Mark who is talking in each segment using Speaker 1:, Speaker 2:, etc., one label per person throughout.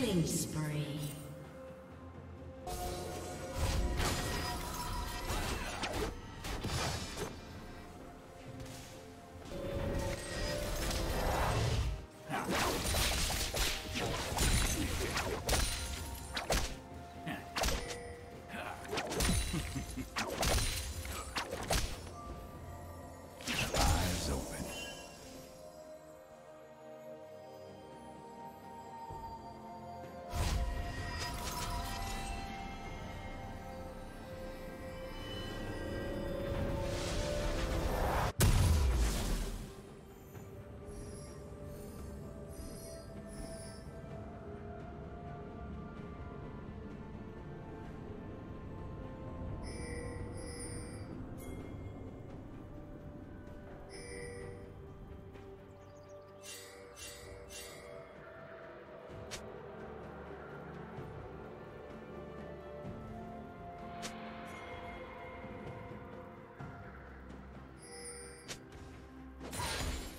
Speaker 1: Killing spree.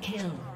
Speaker 1: Kill.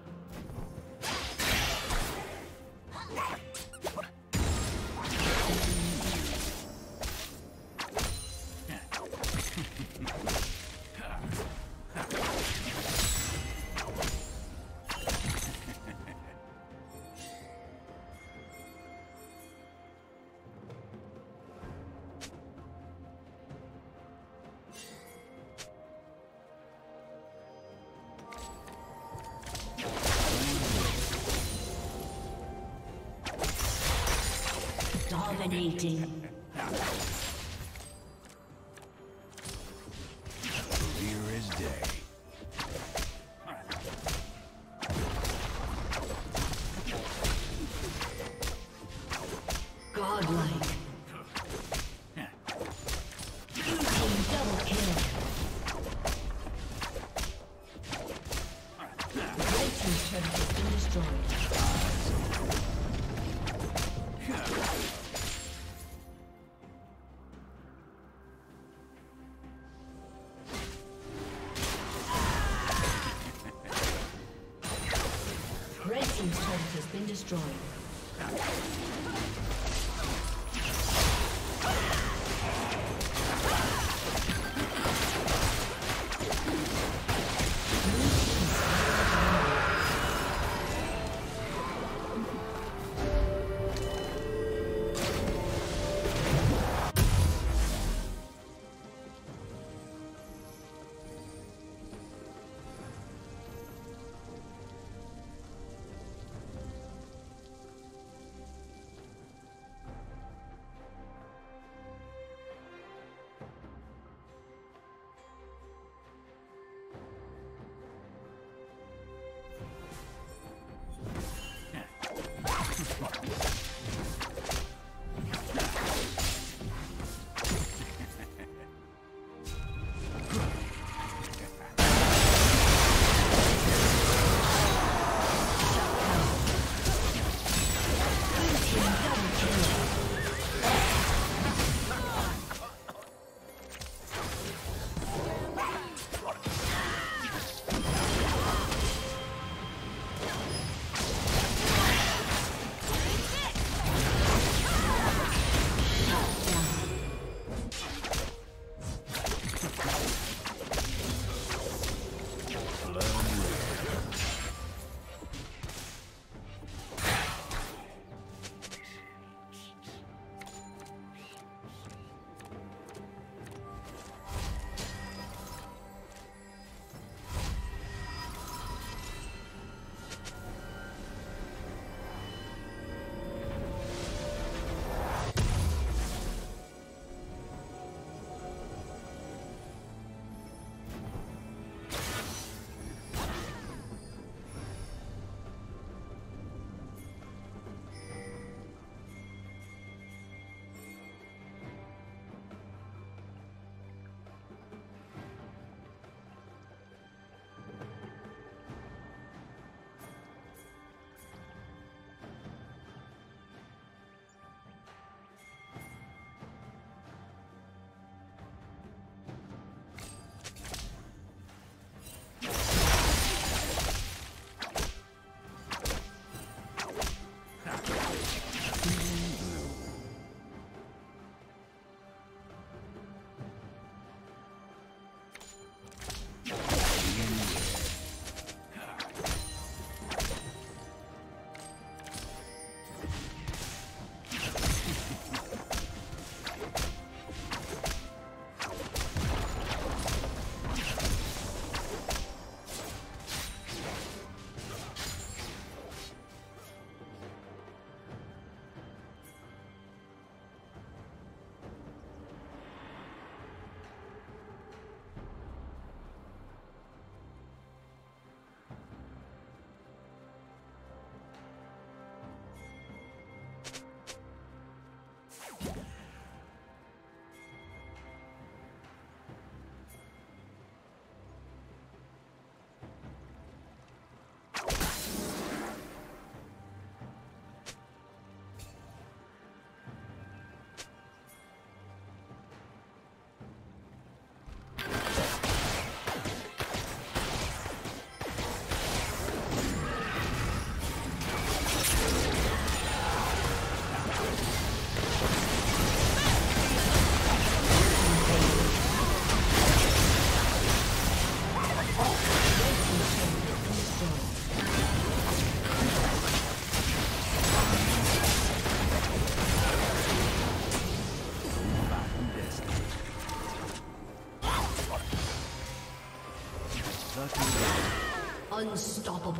Speaker 1: Dominating. Destroyed.